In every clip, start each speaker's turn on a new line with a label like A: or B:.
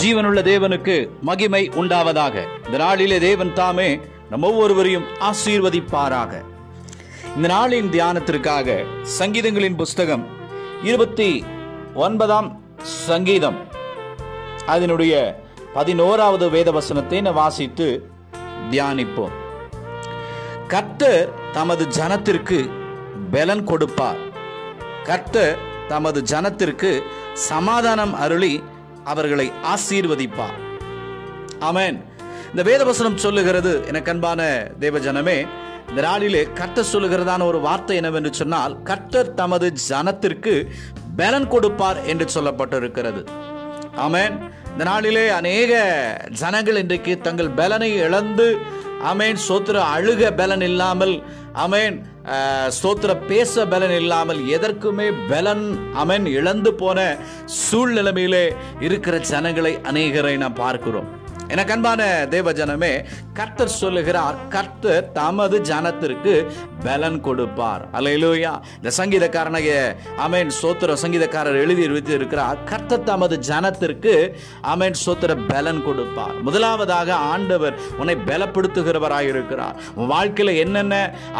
A: ஜீவனுள்ள தேவனுக்கு மகிமை உண்டாவதாக. இந்த நாளிலே தேவன் தாமே நம் ஒவ்வொருவரையும் ஆசீர்வதிப்பாராக. இந்த நாளின் தியானத்திற்காக சங்கீதங்களின் புஸ்தகம் இருபத்தி ஒன்பதாம் சங்கீதம். அதனுடைய பதினோராவது வேத வசனத்தை நான் வாசித்து தியானிப்போம். கர்த்தர் தமது ஜனத்திற்கு பலன் கொடுப்பார். கர்த்தர் தமது ஜனத்திற்கு சமாதானம் அருளி அவர்களை ஆசீர்வதிப்பார். ஆமேன். இந்த வேதவசனம் சொல்லுகிறது எனக்கு அன்பான தேவஜனமே இந்த நாளிலே கர்த்தர் சொல்லுகிறதான ஒரு வார்த்தை என்னவென்று சொன்னால் கர்த்தர் தமது ஜனத்திற்கு பலன் கொடுப்பார் என்று சொல்லப்பட்டிருக்கிறது. ஆமேன். இந்த நாளிலே அநேக ஜனங்கள் இன்றைக்கு தங்கள் பலனை இழந்து ஆமென் சோத்திர அழுக பலன் இல்லாமல் அமேன் ஸ்தோத்திர பேச பலன் இல்லாமல் எதற்குமே பலன் அமேன் இழந்து போன சூழ்நிலைமையிலே இருக்கிற ஜனங்களை அநேகரை நாம் பார்க்கிறோம். எனக்கு அன்பான தேவ ஜனமே கர்த்தர் சொல்லுகிறார் கர்த்தர் தமது ஜனத்திற்கு பலன் கொடுப்பார். அல்லேலூயா இந்த சங்கீதக்காரனாகிய அமேன் சோத்திர சங்கீதக்காரர் எழுதி இருக்கிறார் கர்த்தர் தமது ஜனத்திற்கு அமேன் சோத்திர பலன் கொடுப்பார். முதலாவதாக ஆண்டவர் உன்னை பலப்படுத்துகிறவராக இருக்கிறார் உன் வாழ்க்கையில் என்னென்ன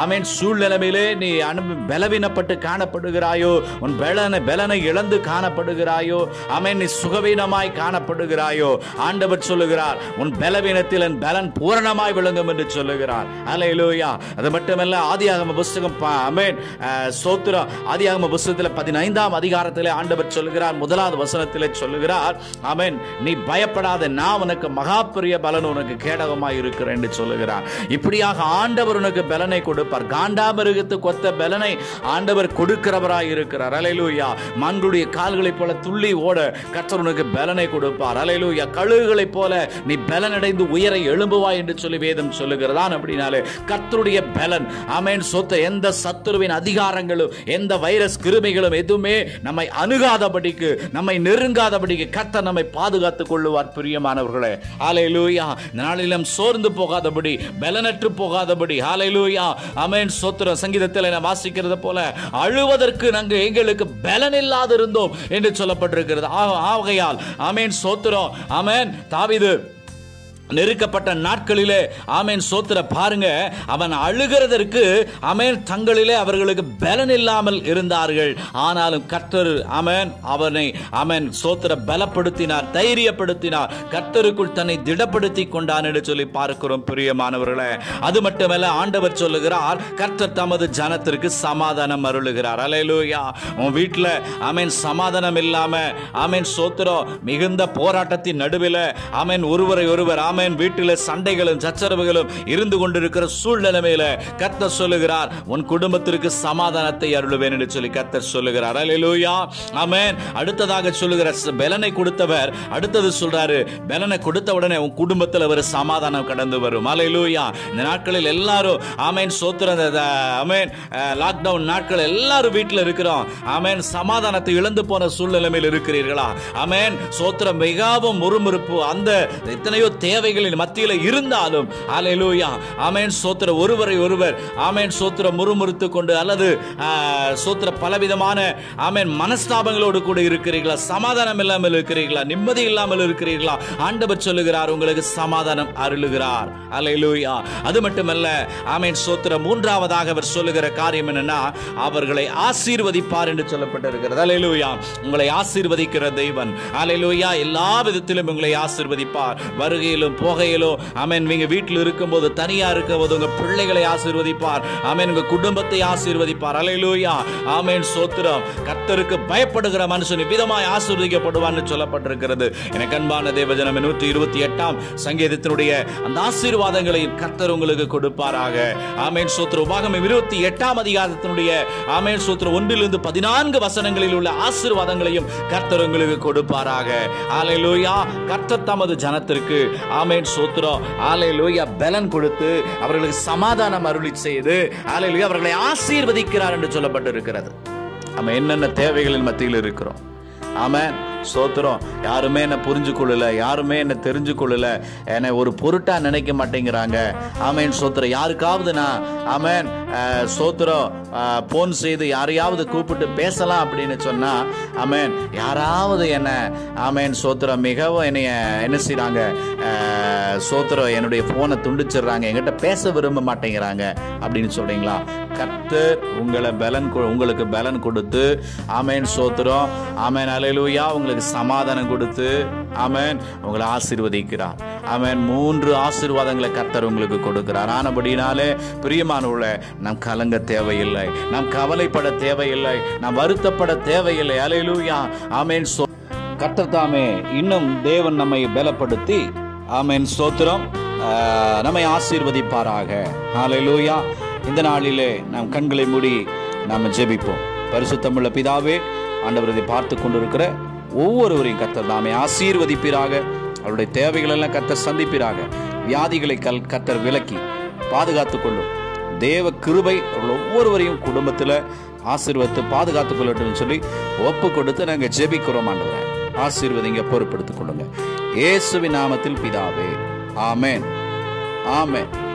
A: அமேன் சூழ்நிலைமையிலே நீ அனு பலவீனப்பட்டு காணப்படுகிறாயோ உன் பலனை பலனை இழந்து காணப்படுகிறாயோ அமேன் நீ சுகவீனமாய் காணப்படுகிறாயோ ஆண்டவர் சொல்லுகிறார் உன் பலவீனத்தில் என் பலன் பூரணமாய் விளங்கும் என்று சொல்லுகிறார். அல்லேலூயா அது மட்டுமல்ல ஆதியாகம புஸ்தகம் ப- அமேன். அஹ், ஆதியாகம புஸ்தகத்தில் பதினைந்தாம் அதிகாரத்தில் ஆண்டவர் சொல்லுகிறார் முதலாவது வசனத்தில் சொல்லுகிறார் அமேன். நீ பயப்படாத நான் உனக்கு மகா பெரிய பலன் உனக்கு கேடகமாய் இருக்கிறேன் என்று சொல்லுகிறார். இப்படியாக ஆண்டவர் உனக்கு பலனை கொடுப்பார். காண்டாமிருகத்து கொத்த பலனை ஆண்டவர் கொடுக்கிறவராய் இருக்கிறார். அலையிலூயா மான்களுடைய கால்களைப் போல துள்ளி ஓட கர்த்தர் உனக்கு பலனை கொடுப்பார். அலையிலூயா கழுகுகளைப் போல நீ பலனடைந்து உயர எழும்புவாய் என்று சொல்லி வேதம் சொல்லுகிறதான் அப்படினாலே கத்தருடைய பலன் ஆமேன். சொத்த எந்த சத்துருவின் அதிகாரங்களும் எந்த வைரஸ் கிருமிகளும் எதுவுமே நம்மை அணுகாதபடிக்கு நம்மை நெருங்காதபடிக்கு கத்த நம்மை பாதுகாத்துக் கொள்ளுவார் பிரியமானவர்களே. ஆலை லூயா நாளிலும் சோர்ந்து போகாதபடி பலனற்று போகாதபடி ஆலை லூயா அமேன் சோத்திர சங்கீதத்தில் நான் வாசிக்கிறது போல அழுவதற்கு நாங்கள் எங்களுக்கு பலன் இல்லாதிருந்தோம் என்று சொல்லப்பட்டிருக்கிறது. ஆகையால் அமேன் சோத்திரம் அமேன் தாவிது நெருக்கப்பட்ட நாட்களிலே ஆமேன் சோத்திர பாருங்க. அவன் அழுகிறதற்கு அமேன் தங்களிலே அவர்களுக்கு பலன் இல்லாமல் இருந்தார்கள். ஆனாலும் கர்த்தர் அமேன் அவனை அமேன் சோத்திர பலப்படுத்தினார் தைரியப்படுத்தினார். கர்த்தருக்குள் தன்னை திடப்படுத்தி கொண்டான் என்று சொல்லி பார்க்கிறோம் பிரியமானவர்களே. அது மட்டுமல்ல ஆண்டவர் சொல்லுகிறார் கர்த்தர் தமது ஜனத்திற்கு சமாதானம் அருளுகிறார். அலையலூயா உன் வீட்டில் அமேன் சமாதானம் இல்லாம அமேன் சோத்திரம் மிகுந்த போராட்டத்தின் நடுவில் அமேன் ஒருவரை ஒருவர் ஆமேன். வீட்டில் சண்டைகளும் சச்சரவுகளும் இருந்து கொண்டிருக்கிற சூழ்நிலைமையில கத்த சொல்லுகிறார் உன் குடும்பத்திற்கு சமாதானத்தை அருளுவேன் என்று சொல்லி கத்த சொல்லுகிறார். அல்லேலூயா ஆமேன் அடுத்ததாக சொல்லுகிற பலனை கொடுத்தவர் அடுத்தது சொல்றாரு பலனை கொடுத்த உடனே உன் குடும்பத்தில் ஒரு சமாதானம் கடந்து வரும். அல்லேலூயா இந்த நாட்களில் எல்லாரும் ஆமேன் சோத்திர ஆமேன் லாக்டவுன் நாட்கள் எல்லாரும் வீட்டில் இருக்கிறோம். ஆமேன் சமாதானத்தை இழந்து போன சூழ்நிலைமையில் இருக்கிறீர்களா? ஆமேன் சோத்திரம் மிகவும் முறுமுறுப்பு. அந்த எத்தனையோ தேவை தேவைகளின் மத்தியில் இருந்தாலும் அலையலூயா ஆமேன் சோத்திர ஒருவரை ஒருவர் ஆமேன் சோத்திர முறுமுறுத்து கொண்டு அல்லது சோத்திர பலவிதமான ஆமேன் மனஸ்தாபங்களோடு கூட இருக்கிறீர்களா? சமாதானம் இல்லாமல் இருக்கிறீர்களா? நிம்மதி இல்லாமல் இருக்கிறீர்களா? ஆண்டவர் சொல்லுகிறார் உங்களுக்கு சமாதானம் அருளுகிறார். அலையலூயா அது மட்டுமல்ல ஆமேன் சோத்திர மூன்றாவதாக அவர் சொல்லுகிற காரியம் என்னன்னா அவர்களை ஆசீர்வதிப்பார் என்று சொல்லப்பட்டிருக்கிறது. அலையலூயா உங்களை ஆசீர்வதிக்கிற தெய்வன் அலையலூயா எல்லா விதத்திலும் உங்களை ஆசீர்வதிப்பார். வருகையிலும் போகையிலோ அமேன் நீங்க வீட்டில் இருக்கும்போது தனியா இருக்கும்போது உங்க பிள்ளைகளை ஆசீர்வதிப்பார். ஆமென் உங்க குடும்பத்தை ஆசீர்வதிப்பார். அலையிலூயா ஆமேன் சோத்திரம். கத்தருக்கு பயப்படுகிற மனுஷன் விதமாய் ஆசீர்வதிக்கப்படுவான்னு சொல்லப்பட்டிருக்கிறது. எனக்கு அன்பான தேவஜனம் நூற்றி இருபத்தி எட்டாம் சங்கீதத்தினுடைய அந்த ஆசீர்வாதங்களை கத்தர் உங்களுக்கு கொடுப்பாராக. ஆமேன் சோத்திர உபாகமம் இருபத்தி எட்டாம் அதிகாரத்தினுடைய ஆமேன் சோத்திர ஒன்றிலிருந்து பதினான்கு வசனங்களில் உள்ள ஆசீர்வாதங்களையும் கர்த்தர் உங்களுக்கு கொடுப்பாராக. ஆலையிலூயா கர்த்தர் தமது ஜனத்திற்கு ஆமேன் சோத்திரம் ஆலையிலூயா பலன் கொடுத்து அவர்களுக்கு சமாதானம் அருளி செய்து ஆலையிலூயா அவர்களை ஆசீர்வதிக்கிறார் என்று சொல்லப்பட்டிருக்கிறது. நம்ம என்னென்ன தேவைகளின் மத்தியில் இருக்கிறோம்? ஆமென். சோத்திரம் யாருமே என்னை புரிஞ்சு கொள்ளல யாருமே என்னை தெரிஞ்சு கொள்ளல என்னை ஒரு பொருட்டா நினைக்க மாட்டேங்கிறாங்க. ஆமேன் சோத்திரம். யாருக்காவது நான் ஆமேன் சோத்திரம் ஃபோன் செய்து யாரையாவது கூப்பிட்டு பேசலாம் அப்படின்னு சொன்னால் ஆமேன் யாராவது என்ன ஆமேன் சோத்திரம் மிகவும் என்னைய என்ன செய்கிறாங்க சோத்திரம் என்னுடைய ஃபோனை துண்டிச்சிடுறாங்க என்கிட்ட பேச விரும்ப மாட்டேங்கிறாங்க அப்படின்னு சொல்கிறீங்களா கத்து உங்களை பலன் கொ- உங்களுக்கு பலன் கொடுத்து ஆமேன் சோத்திரம் ஆமேன் அலையிலூயா உங்களுக்கு சமாதானம் கொடுத்து ஆமேன் உங்களை ஆசீர்வதிக்கிறார். அவன் மூன்று ஆசீர்வாதங்களை கர்த்தர் உங்களுக்கு கொடுக்கிறார். ஆனபடினாலே பிரியமானவுள்ள நம் கலங்க தேவையில்லை. நாம் கவலைப்பட தேவையில்லை. நாம் வருத்தப்பட தேவையில்லை. அலையிலூயா ஆமேன் சோ கர்த்தத்தாமே இன்னும் தேவன் நம்மை பலப்படுத்தி ஆமேன் சோத்திரம் நம்மை ஆசீர்வதிப்பாராக. ஹalleluya இந்த நாளிலே நாம் கண்களை மூடி நாம் ஜெபிப்போம். பரிசுத்தமிழ பிதாவே ஆண்டவர் இதை பார்த்து கொண்டிருக்கிற ஒவ்வொருவரையும் கத்தர் தாமே ஆசீர்வதிப்பீராக. அவருடைய தேவைகளெல்லாம் எல்லாம் சந்திப்பீராக. வியாதிகளை கல் கத்தர் விலக்கி பாதுகாத்து கொள்ளும் தேவ கிருபை அவர்கள் ஒவ்வொருவரையும் குடும்பத்தில் ஆசீர்வத்து பாதுகாத்துக் கொள்ளட்டும் சொல்லி ஒப்பு கொடுத்து நாங்கள் ஜெபிக்கிறோம் ஆண்டவரை. ஆசீர்வதிங்க பொறுப்படுத்திக் கொள்ளுங்க இயேசுவின் நாமத்தில் பிதாவே. ஆமேன். ஆமேன்.